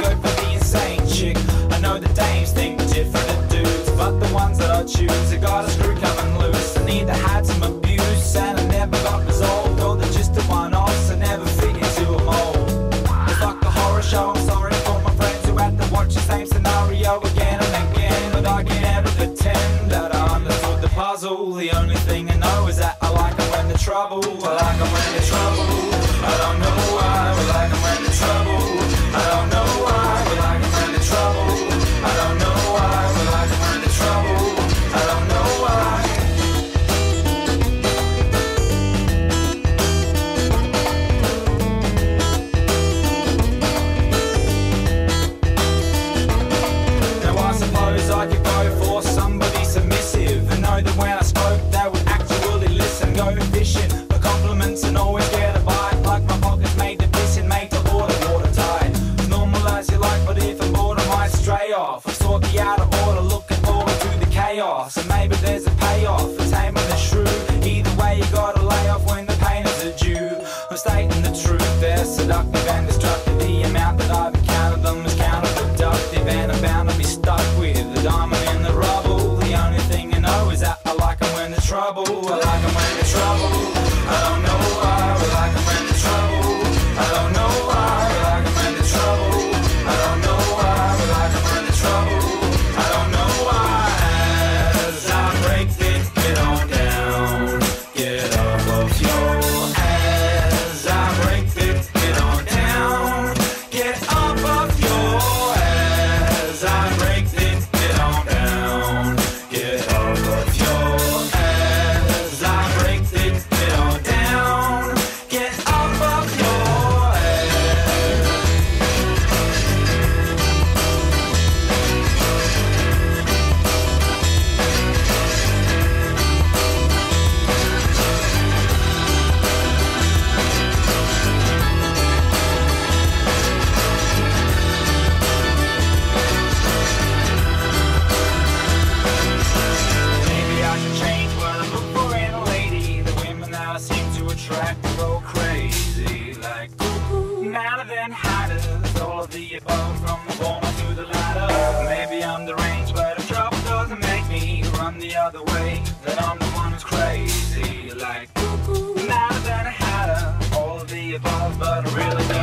go for the insane chick. I know the dames think different dudes, but the ones that I choose, I got a screw coming loose. I need to hide some abuse, and I never got resolved. All the just the one-off, I never fit into a mold. It's like a horror show, I'm sorry for my friends who had to watch the same scenario again and again. But I can never pretend that I understood the puzzle. The only thing I know is that I like it when the trouble, I like it when the trouble. I don't know why, but like it when the trouble. I don't and always get a bite. Like my pockets made to piss and made to order watertight. As normal as you like, but if I'm bored, might stray off. I sort the out of order, looking forward to the chaos. And maybe there's a payoff for taming the shrew. Either way, you gotta lay off when the pain is a due. I'm stating the truth, they're seductive and destructive. The amount that I've encountered them is counterproductive, and I'm bound to be stuck with the diamond in the rubble. The only thing I know is that I like 'em when there's trouble. I like 'em when there's trouble. divorcio. None of them hiders, all of the above, from the warmer to the lighter. Maybe I'm the range, but if trouble doesn't make me run the other way, then I'm the one who's crazy. Like, none of them hiders, all of the above, but I really don't.